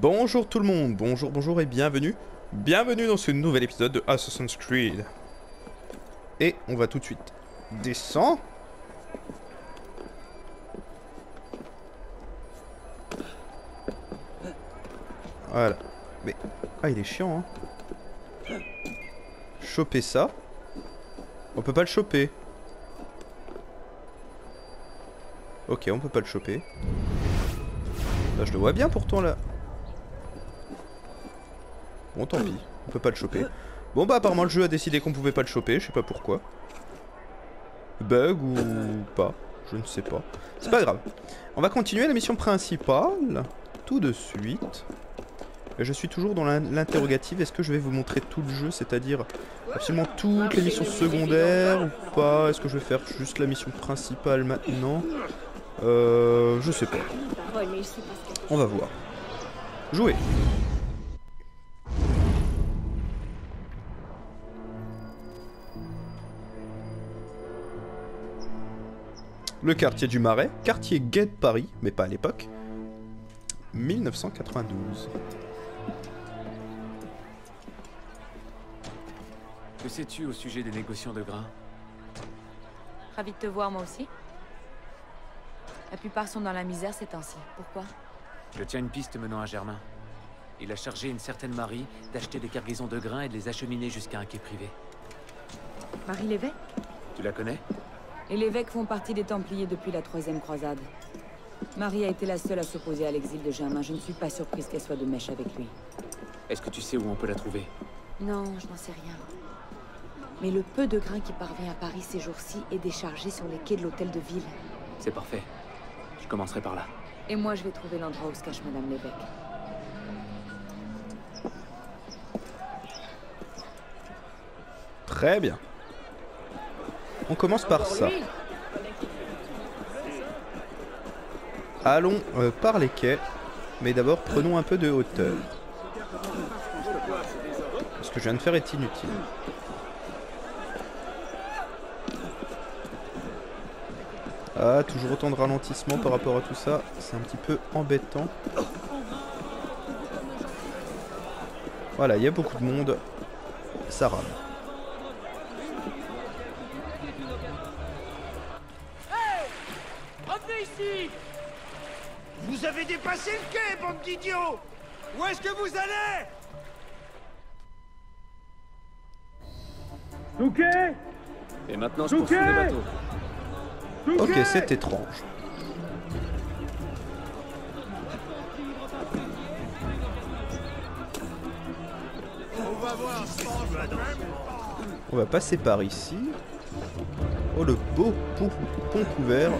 Bonjour tout le monde, bonjour, bonjour et bienvenue. Bienvenue dans ce nouvel épisode de Assassin's Creed. Et on va tout de suite descendre. Voilà. Mais... Ah, il est chiant, hein. Choper ça. On peut pas le choper. Ok, on peut pas le choper. Là, je le vois bien pourtant, là. Bon, tant pis. On peut pas le choper. Bon, bah, apparemment, le jeu a décidé qu'on pouvait pas le choper. Je sais pas pourquoi. Bug ou pas. Je ne sais pas. C'est pas grave. On va continuer la mission principale. Tout de suite. Je suis toujours dans l'interrogative. Est-ce que je vais vous montrer tout le jeu, c'est-à-dire absolument toutes les missions secondaires ou pas? Est-ce que je vais faire juste la mission principale maintenant? Euh, je sais pas. On va voir. Jouer. Le quartier du Marais, quartier gay de Paris, mais pas à l'époque. 1992. Que sais-tu au sujet des négociants de grains? Ravi de te voir, moi aussi. La plupart sont dans la misère ces temps-ci. Pourquoi? Je tiens une piste menant à Germain. Il a chargé une certaine Marie d'acheter des cargaisons de grains et de les acheminer jusqu'à un quai privé. Marie l'évêque Tu la connais? Et l'évêque font partie des Templiers depuis la Troisième Croisade. Marie a été la seule à s'opposer à l'exil de Germain. Je ne suis pas surprise qu'elle soit de mèche avec lui. Est-ce que tu sais où on peut la trouver? Non, je n'en sais rien. Mais le peu de grains qui parvient à Paris ces jours-ci est déchargé sur les quais de l'hôtel de ville. C'est parfait. Je commencerai par là. Et moi, je vais trouver l'endroit où se cache Madame l'évêque. Très bien. On commence par ça. Allons euh, par les quais. Mais d'abord, prenons un peu de hauteur. Ce que je viens de faire est inutile. Ah, toujours autant de ralentissement par rapport à tout ça. C'est un petit peu embêtant. Voilà, il y a beaucoup de monde. Ça rame. Ici Vous avez dépassé le quai, bande d'idiots Où est-ce que vous allez? Touquet Et maintenant, je poursuis le bateau. Ok, c'est étrange. On va passer par ici. Oh, le beau pont, pont couvert.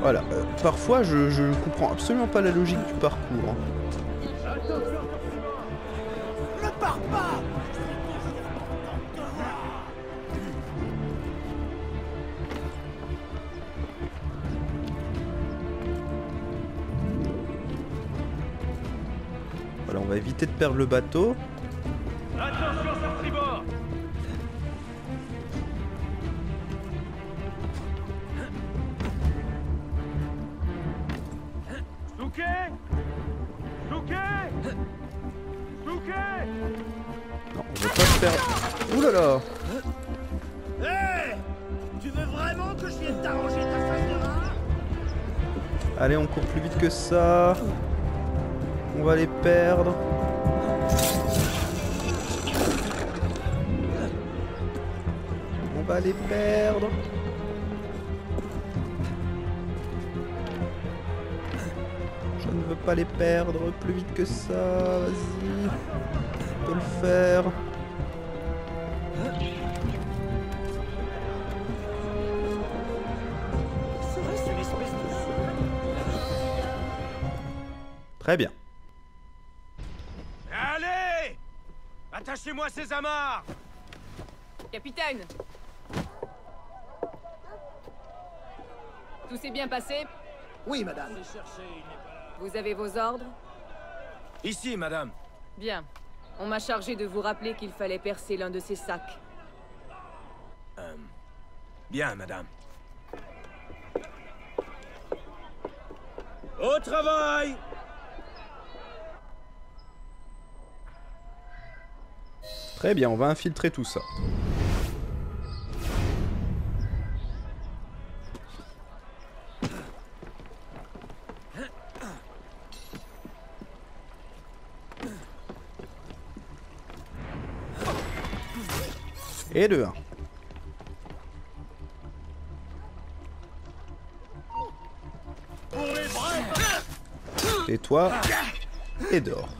Voilà. euh, parfois, je, je comprends absolument pas la logique du parcours. hein. Ne pars pas Voilà, on va éviter de perdre le bateau. On va les perdre. On va les perdre. Je ne veux pas les perdre plus vite que ça. Vas-y. On peut le faire. Très bien. Allez Ces amarres Capitaine Tout s'est bien passé Oui, madame. Vous avez vos ordres Ici, madame. Bien. On m'a chargé de vous rappeler qu'il fallait percer l'un de ces sacs. Euh, bien, madame. Au travail Très bien, on va infiltrer tout ça. Et de 1. Et toi, et dehors.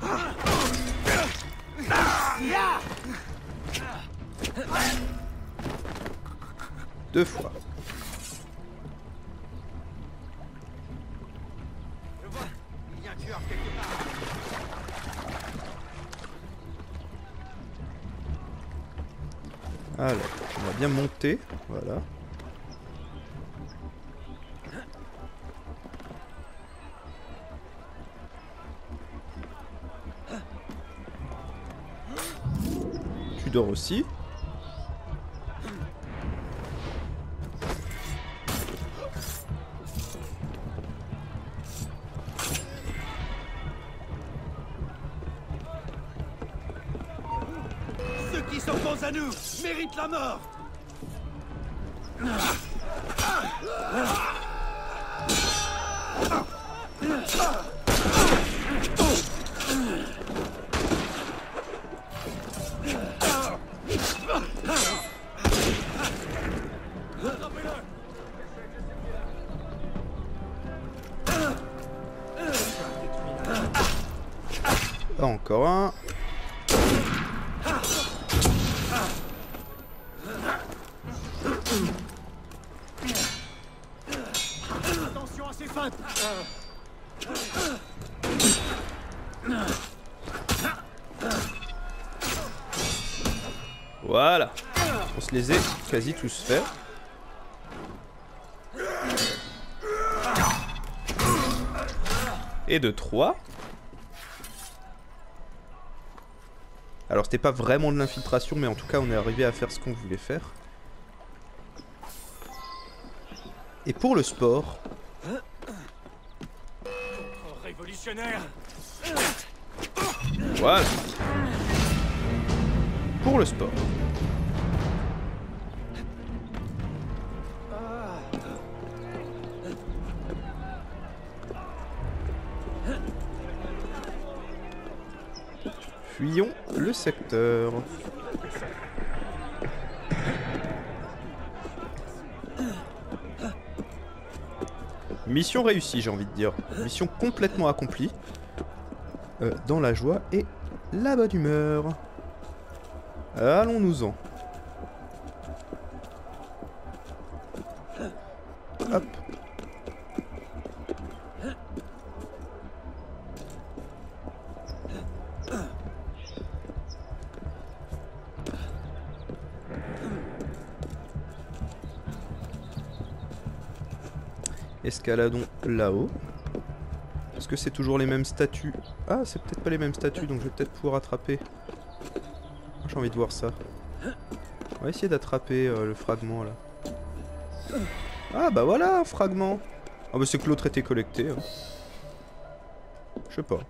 Deux fois. Il y a un tueur quelque part. Alors, on va bien monter. Voilà. Tu dors aussi. La mort Attention à ces feintes Voilà. On se les est quasi tous fait. Et de 3. Alors c'était pas vraiment de l'infiltration, mais en tout cas on est arrivé à faire ce qu'on voulait faire. Et pour le sport, Révolutionnaire voilà. Pour le sport. Fuyons le secteur. Mission réussie, j'ai envie de dire. Mission complètement accomplie. Euh, dans la joie et la bonne humeur. Allons-nous-en. Escaladons là-haut. Est-ce que c'est toujours les mêmes statues? Ah, c'est peut-être pas les mêmes statues, donc je vais peut-être pouvoir attraper. Ah, J'ai envie de voir ça. On va essayer d'attraper euh, le fragment là. Ah bah voilà, fragment Ah bah c'est que l'autre était collecté. hein. Je sais pas.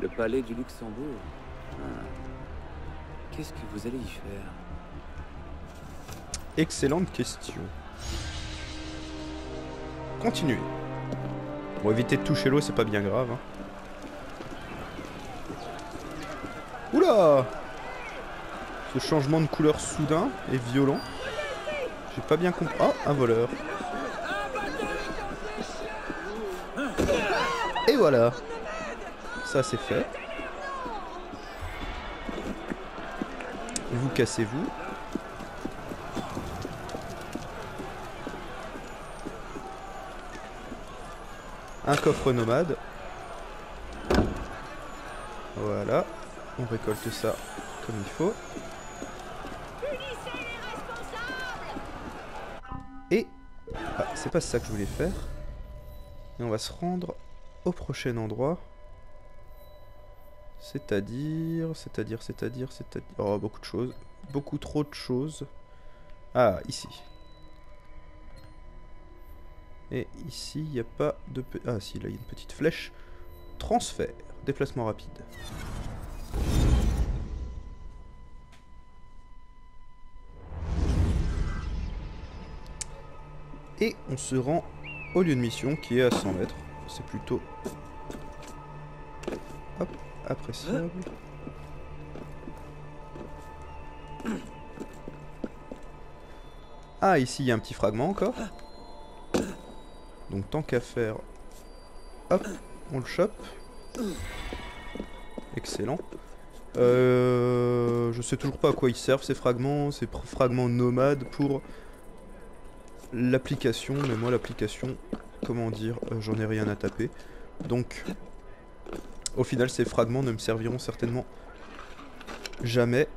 Le palais du Luxembourg. Ah. Qu'est-ce que vous allez y faire? Excellente question. Continuez. Bon, éviter de toucher l'eau, c'est pas bien grave. hein. Oula Ce changement de couleur soudain et violent. J'ai pas bien compris. Oh, un voleur. Et voilà. Ça, c'est fait. Vous cassez-vous. Un coffre nomade. Voilà. On récolte ça comme il faut. Et... Ah, c'est pas ça que je voulais faire. Et on va se rendre au prochain endroit. C'est-à-dire... C'est-à-dire... C'est-à-dire... C'est-à-dire... Oh, beaucoup de choses. Beaucoup trop de choses. Ah, ici. Et ici, il n'y a pas de... Ah si, là, il y a une petite flèche. transfert, déplacement rapide. Et on se rend au lieu de mission qui est à 100 mètres. C'est plutôt Hop, appréciable. Ah, ici il y a un petit fragment encore. Donc tant qu'à faire, hop, on le chope. Excellent. Euh, je sais toujours pas à quoi ils servent ces fragments, ces fragments nomades pour l'application, mais moi l'application, comment dire, euh, j'en ai rien à taper. Donc, au final, ces fragments ne me serviront certainement jamais,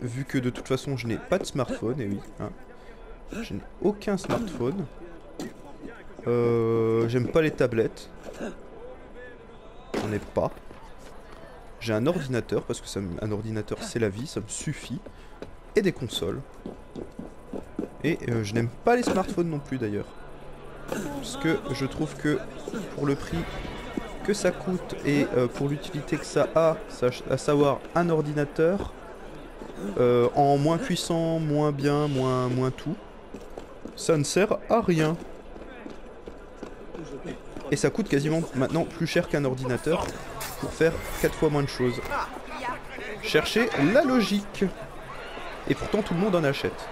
vu que de toute façon, je n'ai pas de smartphone, et oui, hein. je n'ai aucun smartphone. Euh, J'aime pas les tablettes. J'en ai pas. J'ai un ordinateur, parce que ça un ordinateur c'est la vie, ça me suffit. Et des consoles. Et euh, je n'aime pas les smartphones non plus d'ailleurs. Parce que je trouve que pour le prix que ça coûte et euh, pour l'utilité que ça a, à savoir un ordinateur, en moins puissant, moins bien, moins, moins tout, ça ne sert à rien. Et ça coûte quasiment maintenant plus cher qu'un ordinateur pour faire 4 fois moins de choses. Cherchez la logique. Et pourtant tout le monde en achète.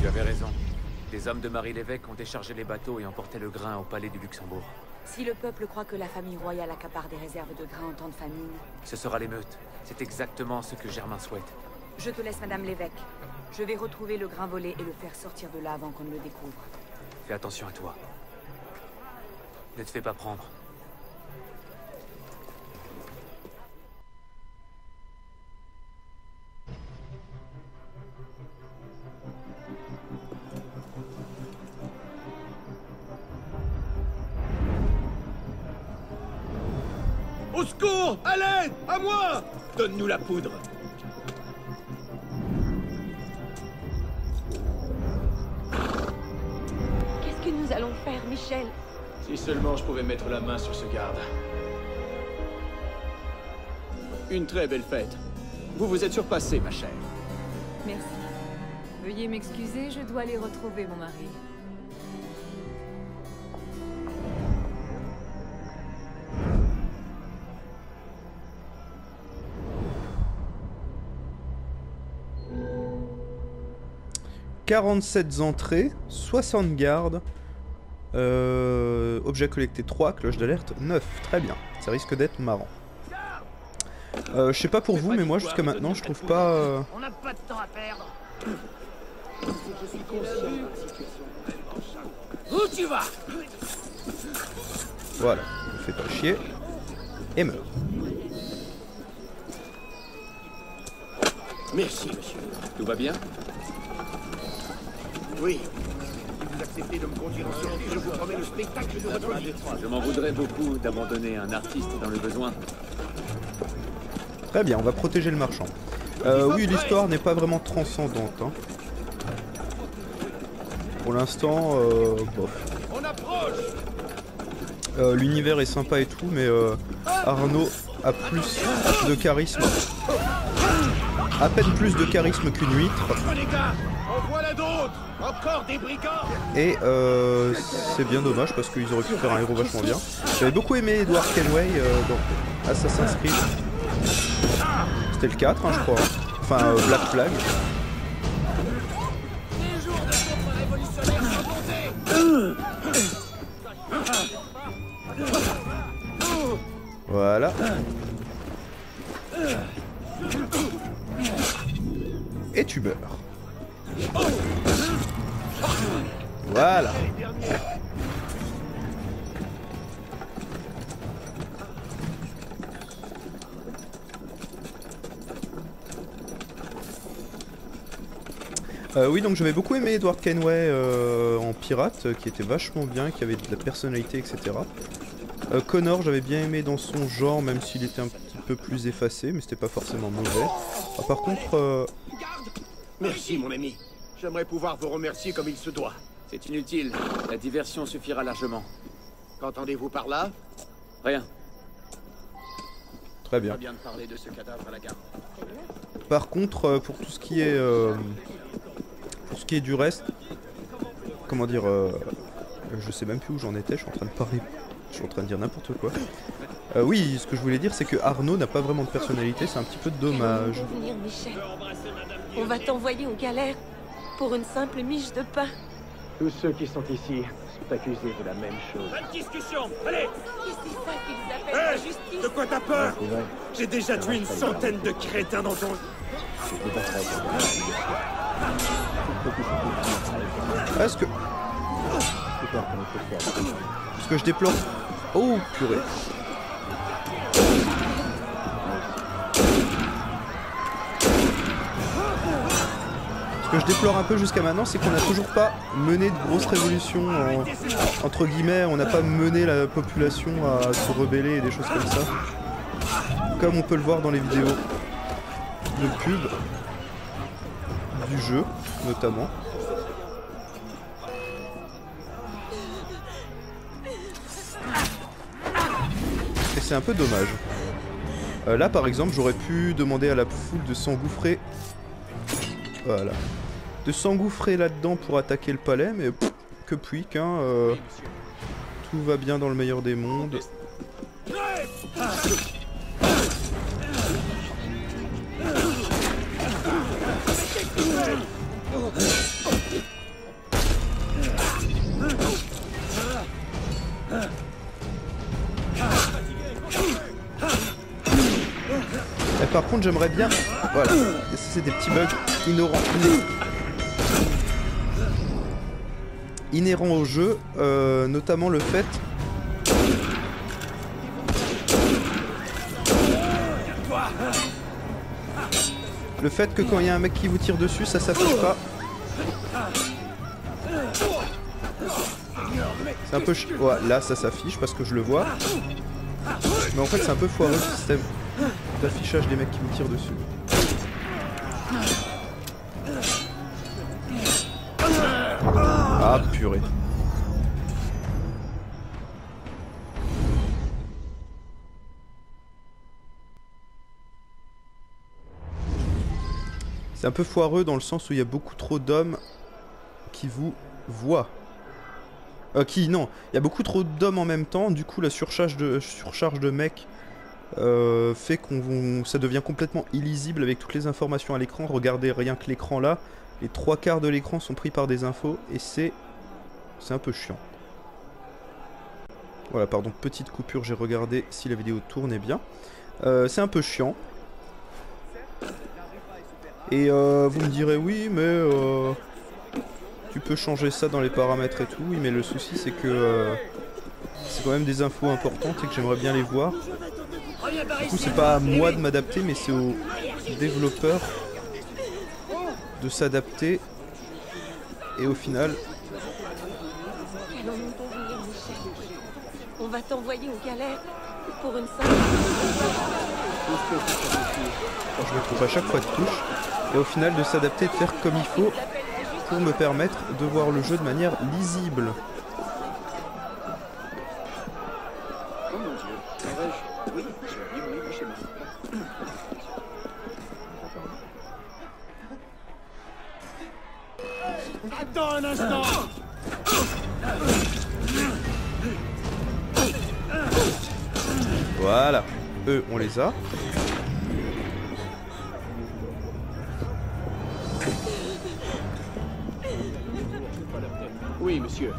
Tu avais raison. Des hommes de Marie l'évêque ont déchargé les bateaux et emporté le grain au palais du Luxembourg. Si le peuple croit que la famille royale accapare des réserves de grains en temps de famine, Ce sera l'émeute. C'est exactement ce que Germain souhaite. je te laisse, Madame l'évêque. Je vais retrouver le grain volé et le faire sortir de là avant qu'on ne le découvre. Fais attention à toi. Ne te fais pas prendre. Au secours À l'aide À moi Donne-nous la poudre Si seulement je pouvais mettre la main sur ce garde. Une très belle fête. Vous vous êtes surpassé, ma chère. Merci. Veuillez m'excuser, je dois aller retrouver mon mari. « 47 entrées, 60 gardes, euh, objet collecté 3, cloche d'alerte 9. Très bien, ça risque d'être marrant. Euh, je sais pas pour vous, mais moi jusqu'à maintenant, je trouve pas... euh, On n'a pas de temps à perdre Où tu vas? Voilà, ne fais pas chier. Et meurt. Merci, monsieur. Tout va bien? Oui. Si vous acceptez de me conduire en sortie, je vous promets le spectacle de votre vie. Je m'en voudrais beaucoup d'abandonner un artiste dans le besoin. Très bien, on va protéger le marchand. Euh, oui, l'histoire n'est pas vraiment transcendante. hein. Pour l'instant, euh, bof. On approche Euh, L'univers est sympa et tout, mais euh, Arnaud a plus de charisme. À peine plus de charisme qu'une huître. Et euh, c'est bien dommage parce qu'ils auraient pu faire un héros vachement bien. J'avais beaucoup aimé Edward Kenway euh, dans Assassin's Creed. C'était le 4, hein, je crois. Enfin, euh, Black Flag. Voilà. Et tu meurs. Voilà. Euh, oui, donc j'avais beaucoup aimé Edward Kenway euh, en pirate, qui était vachement bien, qui avait de la personnalité, etc. Euh, Connor, j'avais bien aimé dans son genre, même s'il était un petit peu plus effacé, mais c'était pas forcément mauvais. Ah, par contre, Merci mon ami J'aimerais pouvoir vous remercier comme il se doit. C'est inutile. La diversion suffira largement. Qu'entendez-vous par là? Rien. Très bien. Pas bien de parler de ce cadavre à la gare. Par contre, euh, pour tout ce qui est, euh, pour ce qui est du reste, comment dire, euh, je sais même plus où j'en étais. Je suis en train de parler, je suis en train de dire n'importe quoi. Euh, oui, ce que je voulais dire, c'est que Arnaud n'a pas vraiment de personnalité. C'est un petit peu dommage. Allons-nous venir, Michel On va t'envoyer aux galères pour une simple miche de pain. Tous ceux qui sont ici sont accusés de la même chose. Pas de discussion Allez c'est ça qu'ils justice De quoi t'as peur J'ai déjà tué une centaine de crétins dans ton... investigation. Ah, que, ce que je déplore. Oh purée. Que je déplore un peu jusqu'à maintenant, c'est qu'on n'a toujours pas mené de grosses révolutions. en- entre guillemets, on n'a pas mené la population à se rebeller et des choses comme ça. Comme on peut le voir dans les vidéos de pub du jeu, notamment. Et c'est un peu dommage. Euh, là, par exemple, j'aurais pu demander à la foule de s'engouffrer. Voilà. De s'engouffrer là-dedans pour attaquer le palais, mais pff, que puis qu'un. euh, tout va bien dans le meilleur des mondes. Et par contre, j'aimerais bien. Voilà. C'est des petits bugs inhérents, inhérents au jeu, euh, notamment le fait. Le fait que quand il y a un mec qui vous tire dessus, ça s'affiche pas. C'est un peu là ça s'affiche parce que je le vois. Mais en fait c'est un peu foireux le système d'affichage des mecs qui vous tirent dessus. Ah purée. C'est un peu foireux dans le sens où il y a beaucoup trop d'hommes qui vous voient. Euh, qui, non, il y a beaucoup trop d'hommes en même temps, du coup la surcharge de, surcharge de mecs euh, fait qu'on ça devient complètement illisible avec toutes les informations à l'écran. Regardez rien que l'écran là, les trois quarts de l'écran sont pris par des infos et c'est un peu chiant. Voilà, pardon, petite coupure, j'ai regardé si la vidéo tournait bien. Euh, c'est un peu chiant. Et euh, vous me direz oui, mais euh, tu peux changer ça dans les paramètres et tout. Oui, mais le souci c'est que c'est quand même des infos importantes et que j'aimerais bien les voir. Du coup, c'est pas à moi de m'adapter, mais c'est aux développeurs de s'adapter. Et au final, On va t'envoyer aux galères pour une simple... je me trouve à chaque fois de touche. Et au final, de s'adapter, de faire comme il faut pour me permettre de voir le jeu de manière lisible. Eux, on les a. Oui, monsieur.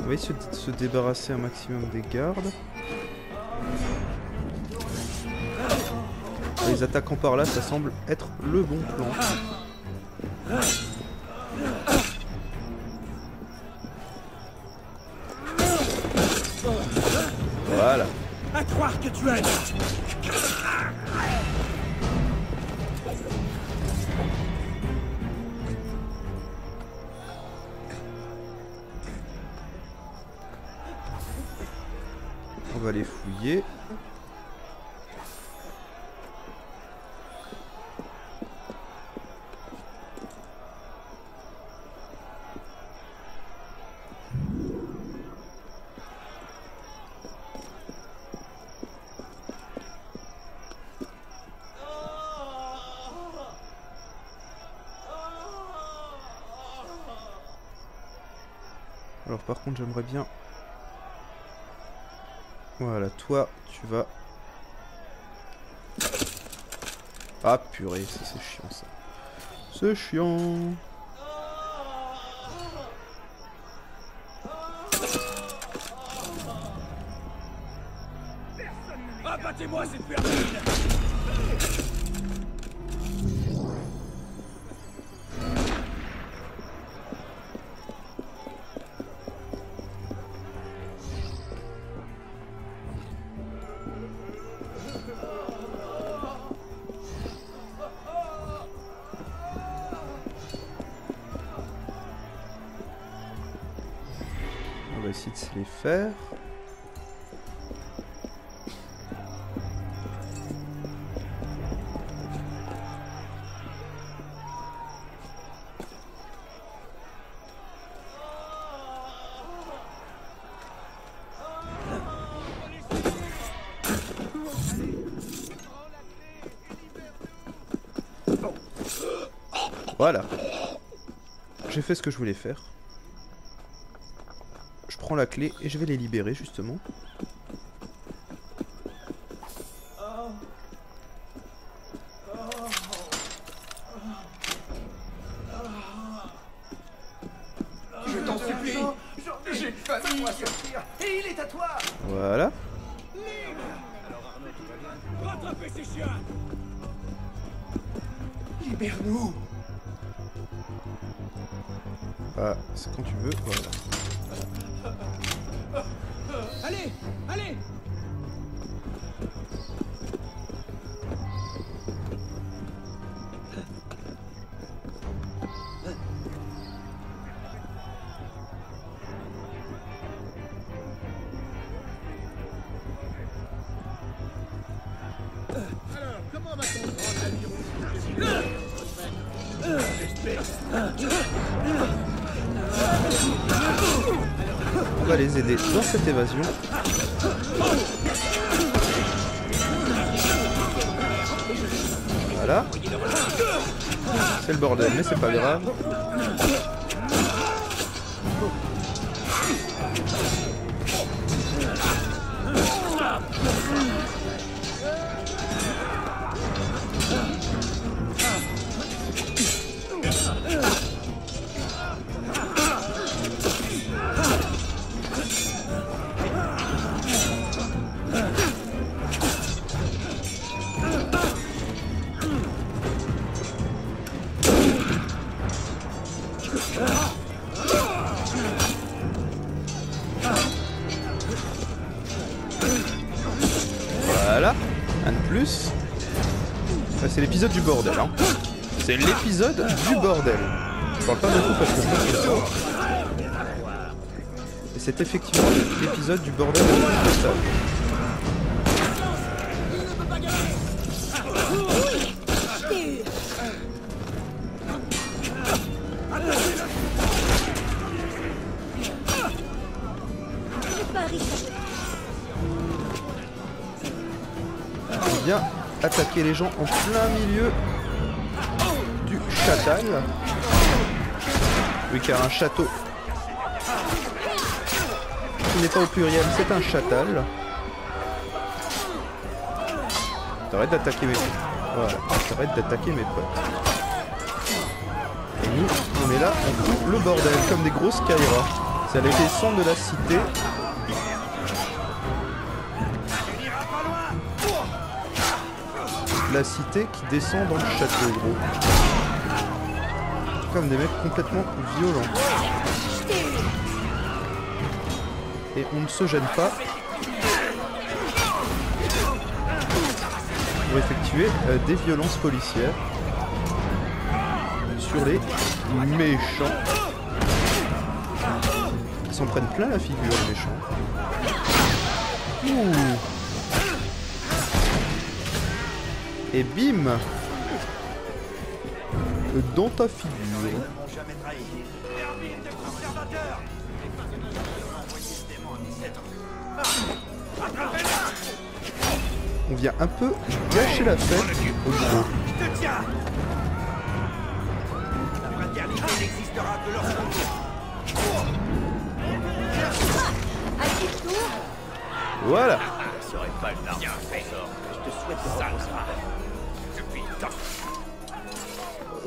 On va essayer de se débarrasser un maximum des gardes. Les attaquants par là, ça semble être le bon plan. Voilà. À croire que tu. J'aimerais bien... Voilà, toi tu vas... Ah purée, c'est chiant ça. C'est chiant. Abattez-moi cette personne Voilà. J'ai fait ce que je voulais faire. Je prends la clé et je vais les libérer justement. Je t'en supplie J'ai quoi sortir Et il est à toi Voilà. Rattrapez ces chiens Libère-nous Ah, c'est quand tu veux. Voilà. Allez Allez cette évasion. Voilà. C'est le bordel, mais c'est pas grave. Voilà, un de plus. C'est l'épisode du bordel. Hein. C'est l'épisode du bordel. Je parle pas beaucoup parce que je Et c'est effectivement l'épisode du bordel de attaquer les gens en plein milieu du châtal. Oui, car un château qui n'est pas au pluriel, c'est un châtal. T'arrêtes d'attaquer mes Voilà, t'arrêtes d'attaquer mes potes. Et nous, on est là, on fout le bordel, comme des grosses Kaira. C'est à descendre de la cité. La cité qui descend dans le château, gros. Comme des mecs complètement violents. Et on ne se gêne pas pour effectuer euh, des violences policières sur les méchants. Ils s'en prennent plein la figure, les méchants. Et bim Dans ta figure. On vient un peu gâcher la fête au gros. Je te La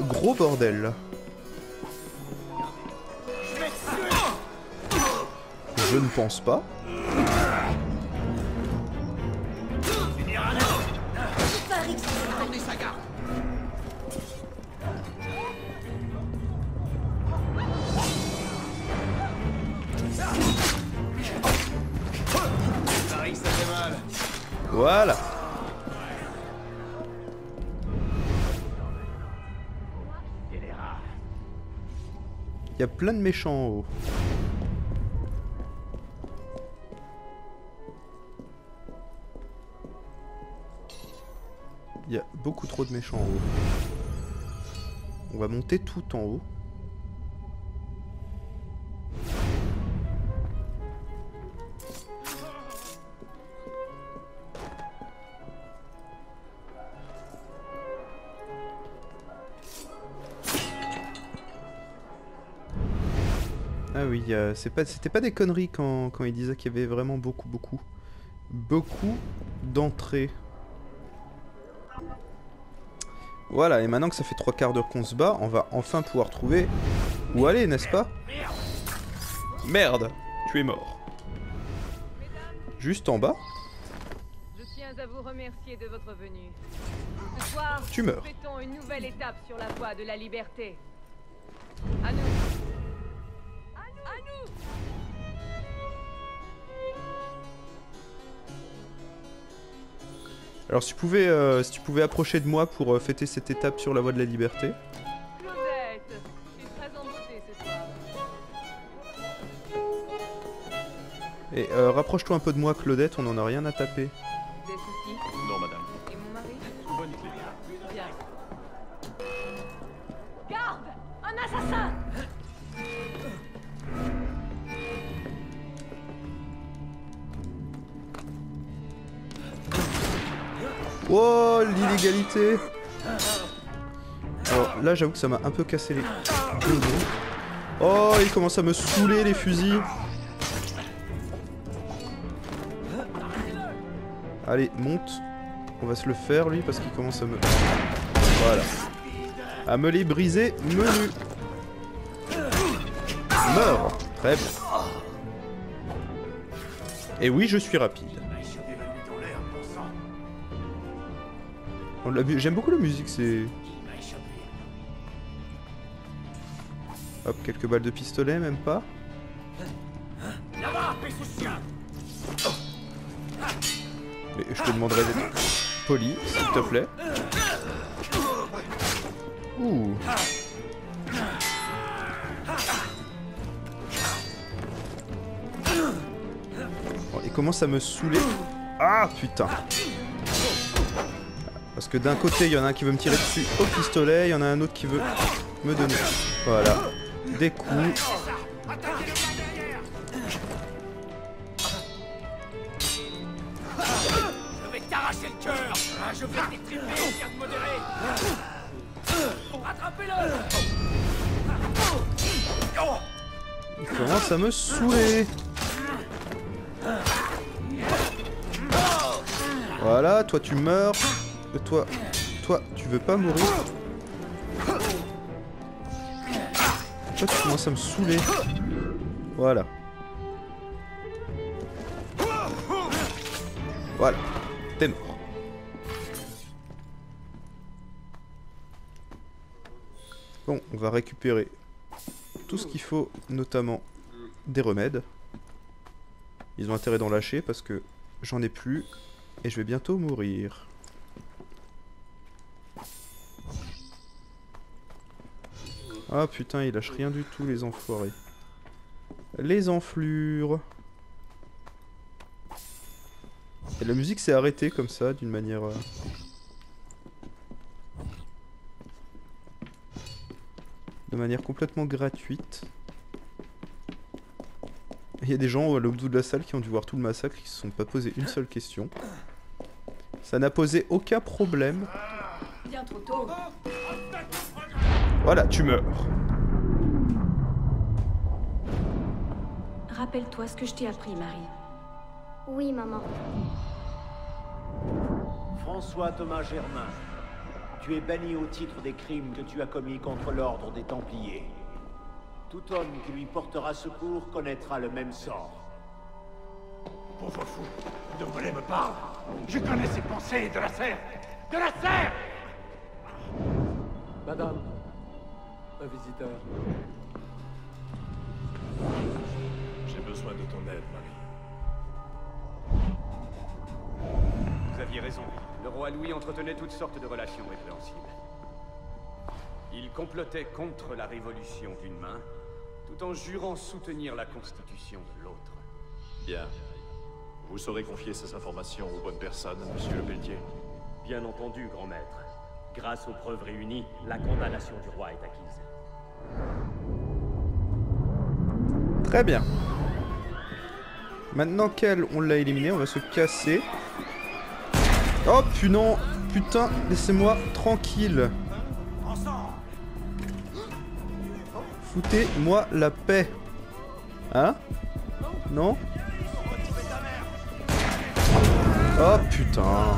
Gros bordel. Je ne pense pas. Voilà. Il y a plein de méchants en haut. Il y a beaucoup trop de méchants en haut. On va monter tout en haut. Euh, c'est pas, c'était pas des conneries quand, quand il disait qu'il y avait vraiment beaucoup, beaucoup, beaucoup d'entrées. Voilà, et maintenant que ça fait trois quarts d'heure qu'on se bat, on va enfin pouvoir trouver où aller, n'est-ce pas? Merde, tu es mort. Juste en bas, Je tiens à vous remercier de votre venue. Ce soir, Tu meurs. nous fêtons une nouvelle étape sur la voie de la liberté. À nous. À nous. Alors si tu pouvais, euh, si tu pouvais approcher de moi pour euh, fêter cette étape sur la voie de la liberté. Claudette, tu es très en beauté ce soir. Et euh, rapproche-toi un peu de moi, Claudette, on en a rien à taper. Des soucis Non, madame. Et mon mari? Bonne idée. Bien. Garde Un assassin Oh, l'illégalité Alors là, j'avoue que ça m'a un peu cassé les... Oh, il commence à me saouler les fusils. Allez, monte. On va se le faire, lui, parce qu'il commence à me... Voilà. À me les briser, menu. Meurs Très bien. Et oui, je suis rapide. J'aime beaucoup la musique, c'est... Hop, quelques balles de pistolet, même pas. Mais je te demanderai d'être poli, s'il te plaît. Ouh. Il commence à me saouler. Ah putain. Parce que d'un côté, il y en a un qui veut me tirer dessus au pistolet, il y en a un autre qui veut me donner. Voilà. Des coups. Je vais t'arracher le cœur Ah, Je vais t'étriper, viens de modérer Rattrapez-le Il commence à me saouler. Voilà, toi tu meurs. Euh, Toi, toi, tu veux pas mourir. Toi tu commences à me saouler. Voilà. Voilà. T'es mort. Bon, on va récupérer tout ce qu'il faut, notamment des remèdes. Ils ont intérêt d'en lâcher parce que j'en ai plus et je vais bientôt mourir. Ah putain, ils lâchent rien du tout les enfoirés. Les enflures. Et la musique s'est arrêtée comme ça, d'une manière... euh, De manière complètement gratuite. Il y a des gens à bout de la salle qui ont dû voir tout le massacre qui se sont pas posé une seule question. Ça n'a posé aucun problème. Bien trop tôt. Voilà, tu meurs. Rappelle-toi ce que je t'ai appris, Marie. Oui, maman. François Thomas Germain, tu es banni au titre des crimes que tu as commis contre l'ordre des Templiers. Tout homme qui lui portera secours connaîtra le même sort. Pauvre fou, Doublet me parle. Je connais ses pensées de la serre. De la serre Madame, un visiteur. J'ai besoin de ton aide, Marie. Vous aviez raison. Le roi Louis entretenait toutes sortes de relations répréhensibles. Il complotait contre la révolution d'une main, tout en jurant soutenir la constitution de l'autre. Bien. Vous saurez confier ces informations aux bonnes personnes, monsieur le Pelletier Bien entendu, grand maître. Grâce aux preuves réunies, la condamnation du roi est acquise. Très bien. Maintenant qu'elle, on l'a éliminé, on va se casser. Oh putain, putain, laissez-moi tranquille. Foutez-moi la paix. Hein? Non? Oh putain.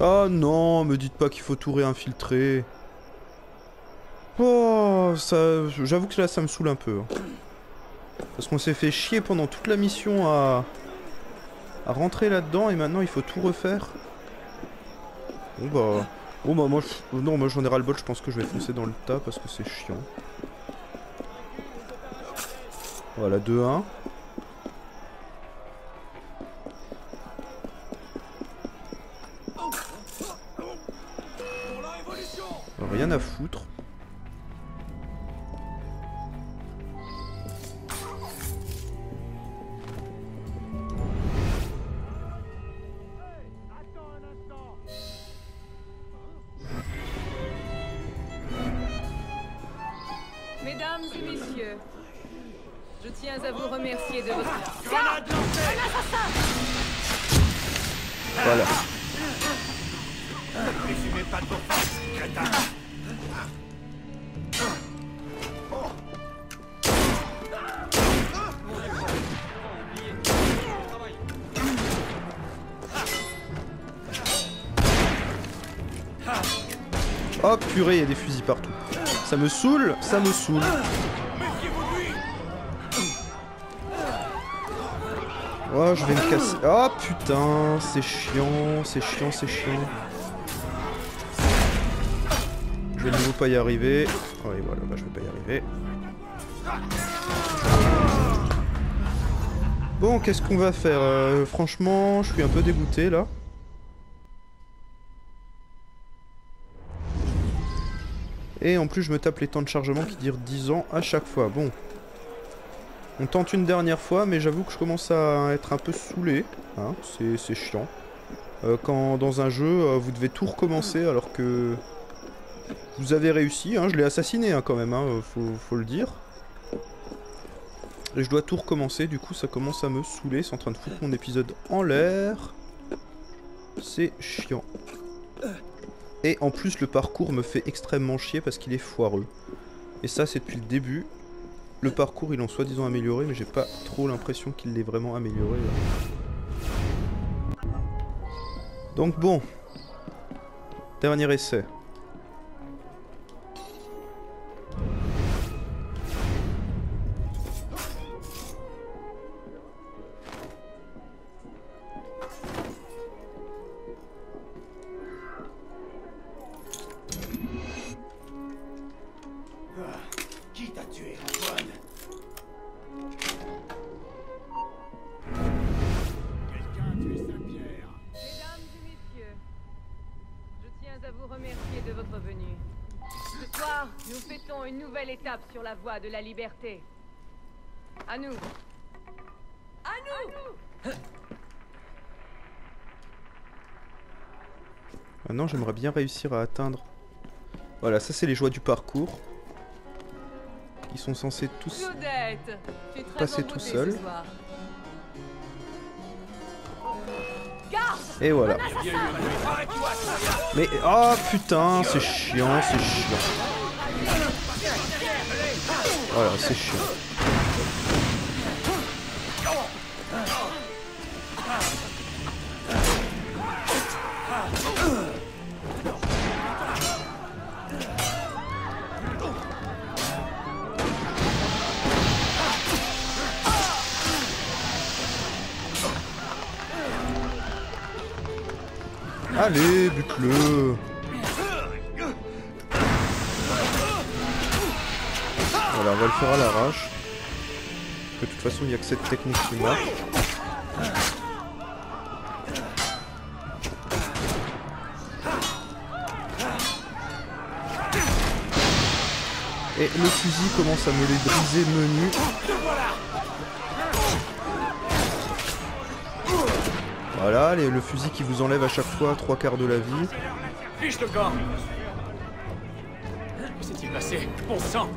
Oh non, me dites pas qu'il faut tout réinfiltrer. Oh, ça, j'avoue que là, ça me saoule un peu. hein. Parce qu'on s'est fait chier pendant toute la mission à, à rentrer là-dedans et maintenant il faut tout refaire. Bon bah, oh bah moi, je- non, moi j'en ai le. Je pense que je vais foncer dans le tas parce que c'est chiant. Voilà, 2-1. Rien à foutre. Mesdames et messieurs, je tiens à vous remercier de votre... Voilà. Ne présumez pas de vos forces, crétin Oh purée, il y a des fusils partout. Ça me saoule, ça me saoule. Oh, je vais me casser. Oh putain, c'est chiant, c'est chiant, c'est chiant. Vais de nouveau pas y arriver. Et voilà, bah je vais pas y arriver. Bon, qu'est-ce qu'on va faire Euh, Franchement, je suis un peu dégoûté là. Et en plus, je me tape les temps de chargement qui durent 10 ans à chaque fois. Bon. On tente une dernière fois, mais j'avoue que je commence à être un peu saoulé. Hein, c'est c'est chiant. Euh, quand dans un jeu, euh, vous devez tout recommencer alors que... Vous avez réussi, hein, je l'ai assassiné hein, quand même, hein, euh, faut, le dire. Et je dois tout recommencer, du coup ça commence à me saouler, c'est en train de foutre mon épisode en l'air. C'est chiant. Et en plus, le parcours me fait extrêmement chier parce qu'il est foireux. Et ça, c'est depuis le début. Le parcours, ils l'ont soi-disant amélioré, mais j'ai pas trop l'impression qu'il l'ait vraiment amélioré. Donc bon. Dernier essai. De la liberté. À nous. À nous Maintenant, j'aimerais bien réussir à atteindre. Voilà, ça c'est les joies du parcours. Ils sont censés tous Claudette, tu es très passer tout côté seul. ce soir. Garde Et voilà. Mais oh putain, c'est chiant, c'est chiant. Voilà, c'est chiant. Allez, bute-le le faire à l'arrache. De toute façon, il n'y a que cette technique qui marche. Et le fusil commence à me les briser menu. Voilà, le fusil qui vous enlève à chaque fois trois quarts de la vie. Fiche le corps Que s'est-il passé? Bon sang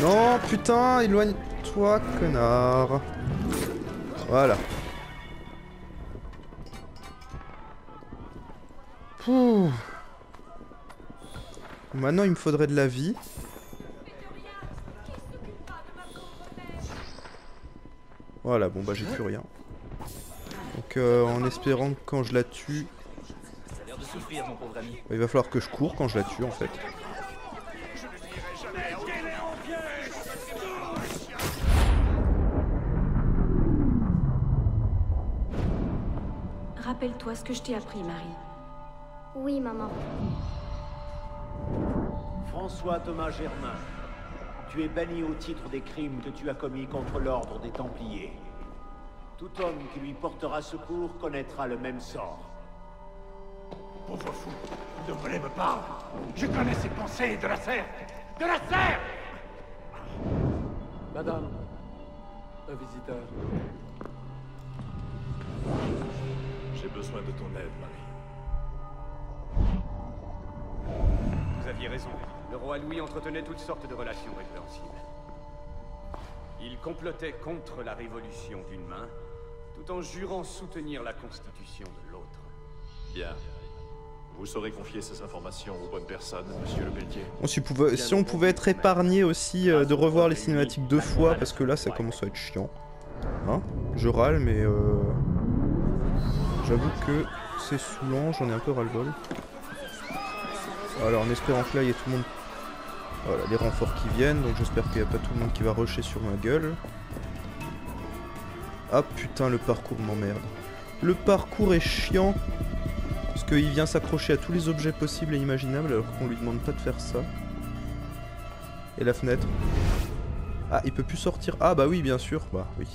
Non, putain, éloigne-toi, connard. Voilà. Pouh. Maintenant, il me faudrait de la vie. Voilà, bon bah j'ai plus rien. Donc euh, en espérant que quand je la tue, il va falloir que je cours quand je la tue en fait. Ce que je t'ai appris, Marie. Oui, maman. François Thomas Germain, tu es banni au titre des crimes que tu as commis contre l'ordre des Templiers. Tout homme qui lui portera secours connaîtra le même sort. Pauvre fou, Doublet me parle. Je connais ses pensées de la serre. De la serre Madame, un visiteur. J'ai besoin de ton aide, Marie. Vous aviez raison. Le roi Louis entretenait toutes sortes de relations répréhensibles. Il complotait contre la révolution d'une main, tout en jurant soutenir la constitution de l'autre. Bien. Vous saurez confier ces informations aux bonnes personnes, monsieur le Pelletier. Bon, si, pouvait- si on pouvait être épargné aussi euh, de revoir les cinématiques deux fois, parce que là ça commence à être chiant. Hein? Je râle, mais euh, j'avoue que c'est saoulant, j'en ai un peu ras-le-bol. Alors en espérant que là il y ait tout le monde... Voilà, les renforts qui viennent, donc j'espère qu'il n'y a pas tout le monde qui va rusher sur ma gueule. Ah putain, le parcours m'emmerde. Le parcours est chiant. Parce qu'il vient s'accrocher à tous les objets possibles et imaginables alors qu'on lui demande pas de faire ça. Et la fenêtre Ah, il peut plus sortir. Ah bah oui, bien sûr. Bah oui.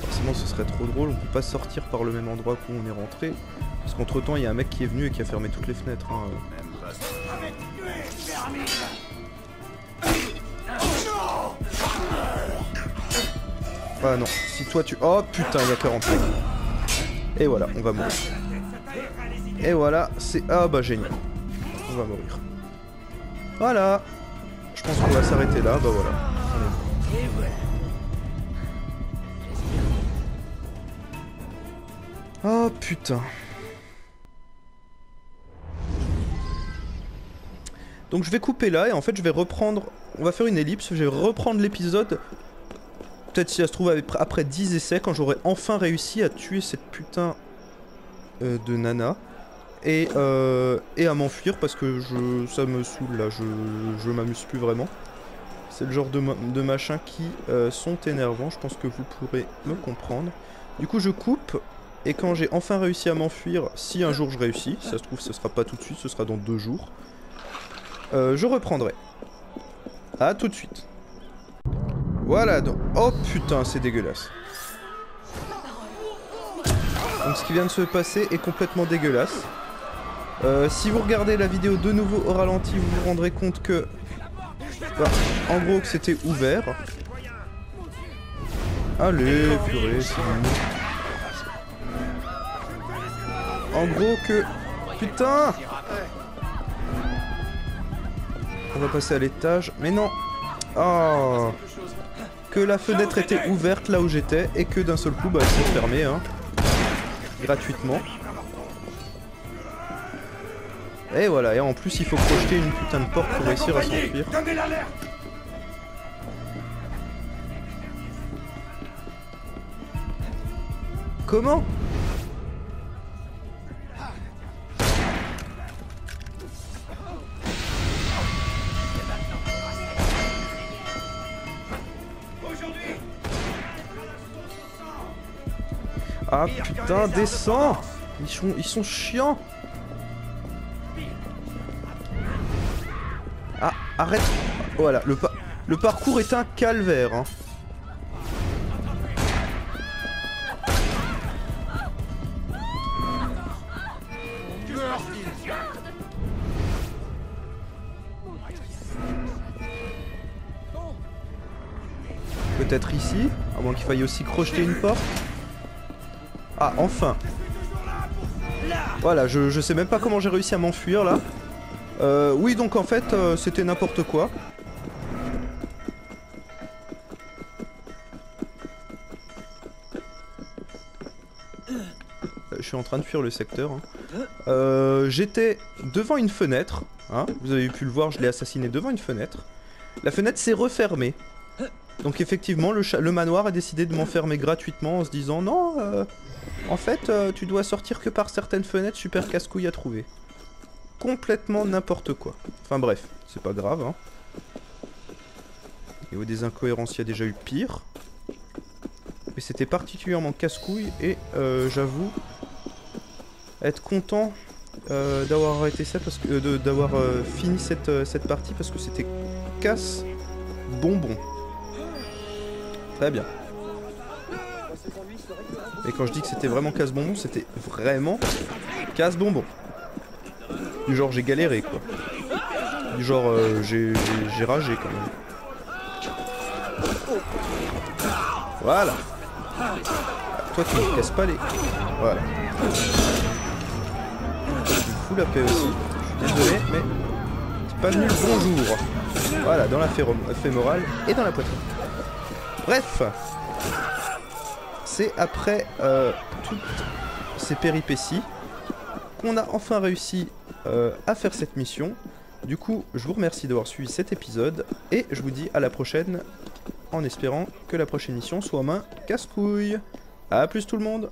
Forcément, ce serait trop drôle. On peut pas sortir par le même endroit où on est rentré. Parce qu'entre temps, il y a un mec qui est venu et qui a fermé toutes les fenêtres. hein. Ah non, si toi tu... Oh putain, il a 40 mecs. Et voilà, on va mourir. Et voilà, c'est... Ah bah génial. On va mourir. Voilà. Je pense qu'on va s'arrêter là, bah voilà. Oh putain. Donc je vais couper là et en fait je vais reprendre... On va faire une ellipse, je vais reprendre l'épisode. Peut-être si ça se trouve après- après 10 essais quand j'aurai enfin réussi à tuer cette putain euh, de nana. Et, euh, et à m'enfuir parce que je, ça me saoule là, je, je m'amuse plus vraiment. C'est le genre de, de machin qui euh, sont énervants, je pense que vous pourrez me comprendre. Du coup je coupe et quand j'ai enfin réussi à m'enfuir, si un jour je réussis, ça se trouve ce sera pas tout de suite, ce sera dans deux jours, euh, je reprendrai. A tout de suite. Voilà donc. Oh putain, c'est dégueulasse. Donc ce qui vient de se passer est complètement dégueulasse. Euh, si vous regardez la vidéo de nouveau au ralenti, vous vous rendrez compte que... Bah, en gros que c'était ouvert. Allez, purée, c'est En gros que... Putain On va passer à l'étage. Mais non Oh Que la fenêtre était ouverte là où j'étais et que d'un seul coup, bah, elle s'est fermée, hein. Gratuitement. Et voilà, et en plus il faut projeter une putain de porte pour réussir à s'enfuir. Comment? Putain, descends ils sont, ils sont chiants Ah, arrête Voilà, le, le parcours est un calvaire. Hein. Peut-être ici, à moins qu'il faille aussi crocheter une porte. Ah, enfin Voilà, je, sais même pas comment j'ai réussi à m'enfuir là. Euh, oui, donc en fait, euh, c'était n'importe quoi. Euh, je suis en train de fuir le secteur. Hein. J'étais devant une fenêtre. Hein. Vous avez pu le voir, je l'ai assassiné devant une fenêtre. La fenêtre s'est refermée. Donc effectivement, le, manoir a décidé de m'enfermer gratuitement en se disant non, en fait, euh, tu dois sortir que par certaines fenêtres, super casse-couille à trouver. Complètement n'importe quoi. Enfin bref, c'est pas grave. Hein. Au niveau des incohérences, il y a déjà eu pire. Mais c'était particulièrement casse-couille et euh, j'avoue être content euh, d'avoir fini cette, cette partie parce que c'était casse bonbon. Très bien. Et quand je dis que c'était vraiment casse bonbon, c'était vraiment casse bonbon. Du genre j'ai galéré quoi. Du genre euh, j'ai ragé quand même. Voilà. Toi tu me casses pas les... Voilà. Me fous la paix aussi. Je suis désolé mais... Pas venu le bonjour. Voilà, dans la fémorale et dans la poitrine. Bref. C'est après euh, toutes ces péripéties qu'on a enfin réussi euh, à faire cette mission. Du coup, je vous remercie d'avoir suivi cet épisode et je vous dis à la prochaine en espérant que la prochaine mission soit main casse-couille. A plus tout le monde